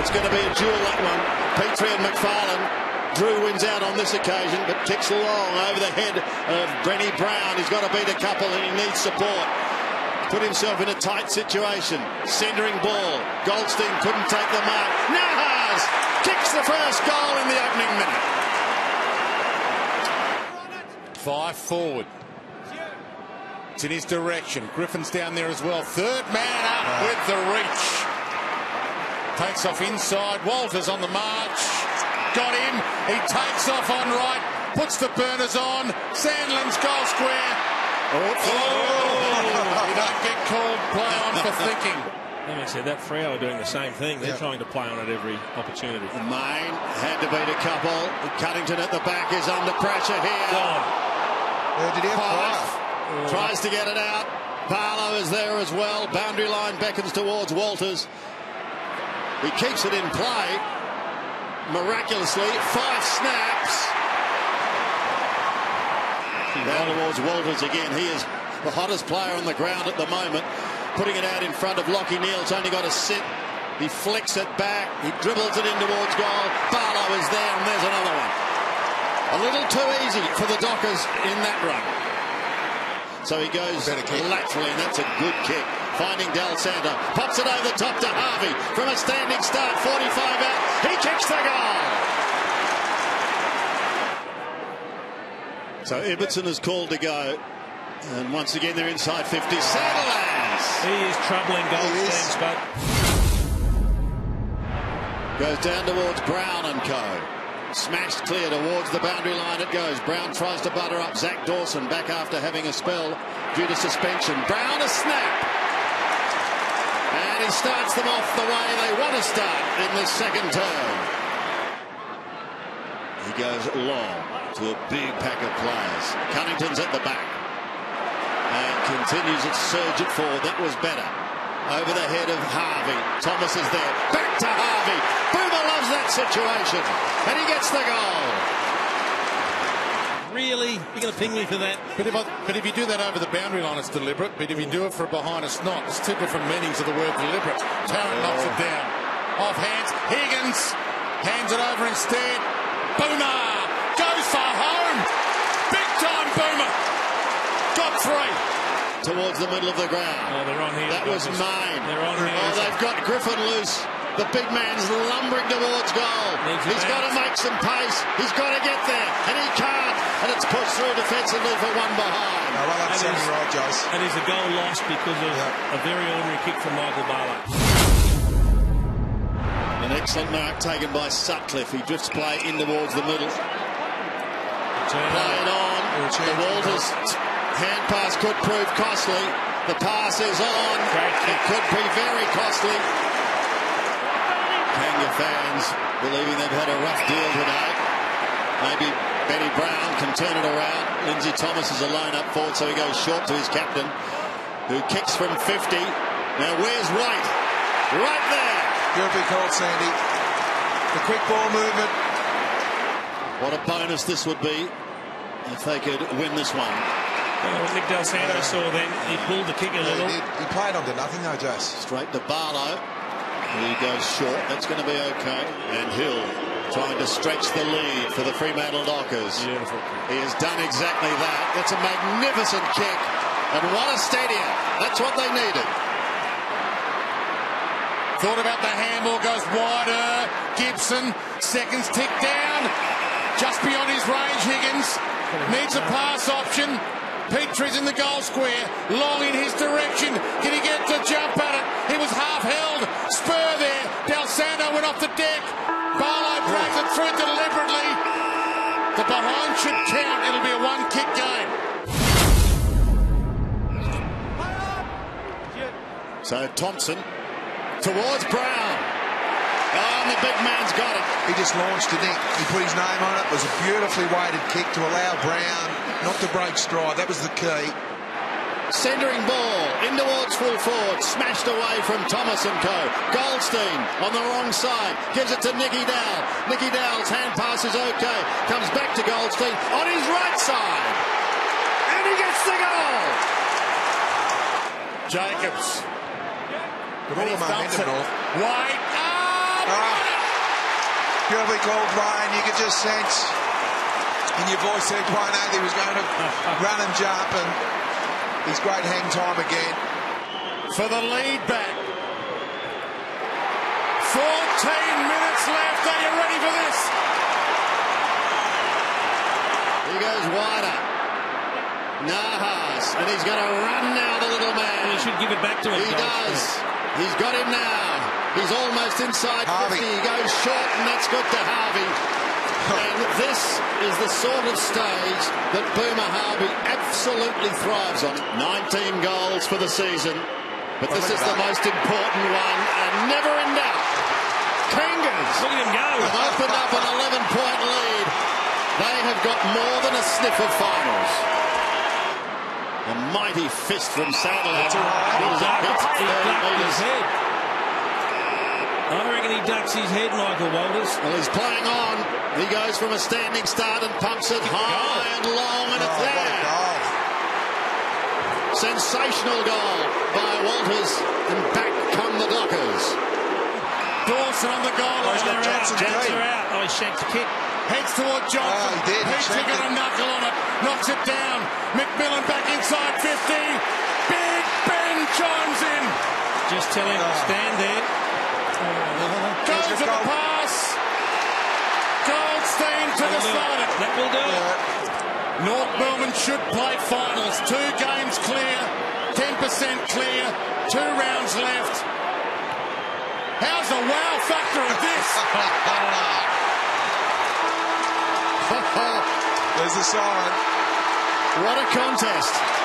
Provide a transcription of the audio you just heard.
It's going to be a duel, that one. Petrie and McPharlin. Drew wins out on this occasion, but kicks long over the head of Benny Brown. He's got to beat a couple and he needs support. Put himself in a tight situation. Centering ball. Goldstein couldn't take the mark. Nahas kicks the first goal in the opening minute. Five forward. It's in his direction. Griffin's down there as well. Third man up with the reach. Takes off inside. Walters on the march. Got him. He takes off on right. Puts the burners on. Sandilands goal square. Oh, you don't get called play on for thinking. Like I said, that Freo are doing the same thing. They're Yeah. trying to play on at every opportunity. Mayne had to beat a couple. Cunnington at the back is under pressure here. Gone. Yeah, did he have Five. five? Tries to get it out. Barlow is there as well. Boundary line beckons towards Walters. He keeps it in play. Miraculously, Fyfe snaps. Down towards Walters again. He is the hottest player on the ground at the moment. Putting it out in front of Lachie Neale. It's only got to sit. He flicks it back. He dribbles it in towards goal. Barlow is there, and there's another one. A little too easy for the Dockers in that run. So he goes laterally, and that's a good kick. Finding Dal Santo. Pops it over the top to Harvey. From a standing start, 45 out. He kicks the goal. So Ibbotson is called to go. And once again, they're inside 50. Sandilands He is troubling Goldstein's but goes down towards Brown and Co. Smashed clear towards the boundary line it goes. Brown tries to butter up Zac Dawson back after having a spell due to suspension. Brown a snap. And he starts them off the way they want to start in this second term. He goes long to a big pack of players. Cunnington's at the back. And continues its surge at forward. That was better. Over the head of Harvey. Thomas is there. Back to Harvey. Boomer loves that situation. And he gets the goal. Really, you're going to ping me for that? But if, I, but if you do that over the boundary line, it's deliberate. But if you do it for behind, it's not. It's two different meanings of the word deliberate. Tarrant oh. knocks it down. Off hands. Higgins hands it over instead. Boomer goes for home. Big time Boomer. Got three. Towards the middle of the ground. Oh, they're on here. That was mine. They're on here. Oh, they've got Griffin loose. The big man's lumbering towards goal. He's got to make some pace. He's got to get there, and he can't. And it's pushed through defensively for one behind. No, well, that's And Sammy he's- right, Jace. And is a goal lost because of Yeah. a very ordinary kick from Michael Barlow. An excellent mark taken by Sutcliffe. He drifts play in towards the middle. Play it on. The. Walters hand pass could prove costly. The pass is on. It could be very costly. Kanga fans believing they've had a rough deal today. Maybe Benny Brown can turn it around. Lindsay Thomas is a line up forward, so he goes short to his captain, who kicks from 50. Now where's White? Right there. Beautifully called, Sandy. The quick ball movement. What a bonus this would be if they could win this one. Well, what Nick Dal Santo saw then, he pulled the kick a little. He, he played on to nothing, though, Jace. Straight to Barlow. He goes short. That's going to be okay. And Hill trying to stretch the lead for the Fremantle Dockers. Beautiful. He has done exactly that. That's a magnificent kick. And what a stadium. That's what they needed. Thought about the handball, goes wider. Gibson, seconds tick down. Just beyond his range, Higgins. Needs a pass option. Petrie's in the goal square. Long in his direction. Can he get to jump at it? He was half held. Spurr there. Dal Santo went off the deck. Barlow drags it through deliberately. The behind should count. It'll be a one kick game. So Thompson towards Brown. Oh, and the big man's got it. He just launched it. He, he put his name on it. It was a beautifully weighted kick to allow Brown not to break stride. That was the key. Centering ball in towards full forward, smashed away from Thomas and Co. Goldstein on the wrong side, gives it to Nicky Dowell. Nicky Dowell's hand pass is okay, comes back to Goldstein on his right side, and he gets the goal. Jacobs. With all the he momentum north. White. Ah, Ah. Beautifully called, Brian. You could just sense in your voice there, Brian he was going to run and jump, and his great hang time again. For the lead back. 14 minutes left. Are you ready for this? He goes wider. Nahas, and he's going to run now, the little man. He should give it back to him. He does. He's got him now. He's almost inside Harvey. 50. He goes short, and that's good to Harvey. And this is the sort of stage that Boomer Harvey absolutely thrives on. 19 goals for the season. But this is the most important one, and never in doubt. Kangas Look at him go. have opened up an 11 point lead. They have got more than a sniff of finals. A mighty fist from Sadler. That's all right. He It was a ducked, hit, he 30 ducked his metres. Head. I reckon he ducks his head, Michael Walters. Well, he's playing on. He goes from a standing start and pumps it high and long, and Oh, it's there. goal. Sensational goal by Walters, and back come the Dockers. Dawson on the goal Oh, he's line. got They're out. Johnson are out. Oh, he shanked the kick. Heads toward Johnson. Oh, he did. He Petrie got a knuckle on it. Knocks it down. Macmillan back inside 50. Big Ben chimes in. Just tell him to Oh. stand there. To the pass. Goldstein to the side. That will do it. North Melbourne should play finals. Two games clear. 10% clear. Two rounds left. How's the wow factor of this? There's the sign. What a contest.